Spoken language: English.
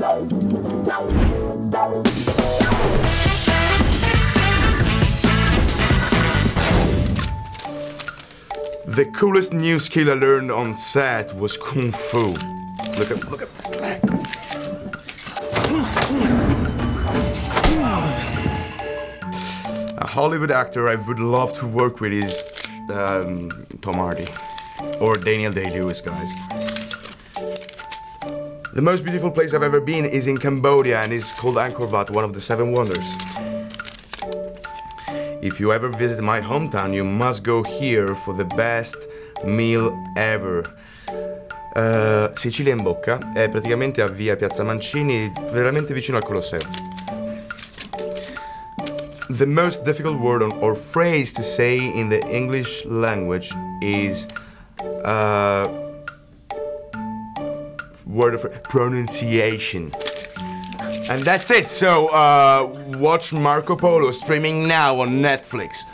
The coolest new skill I learned on set was kung fu. Look at look at this leg. A Hollywood actor I would love to work with is um, Tom Hardy or Daniel Day-Lewis, guys. The most beautiful place I've ever been is in Cambodia and is called Angkor Wat, one of the seven wonders. If you ever visit my hometown, you must go here for the best meal ever. Uh, Sicilia in bocca è praticamente a via Piazza Mancini, veramente vicino al Colosseo. The most difficult word or phrase to say in the English language is uh, word of pronunciation. And that's it. So uh, watch Marco Polo streaming now on Netflix.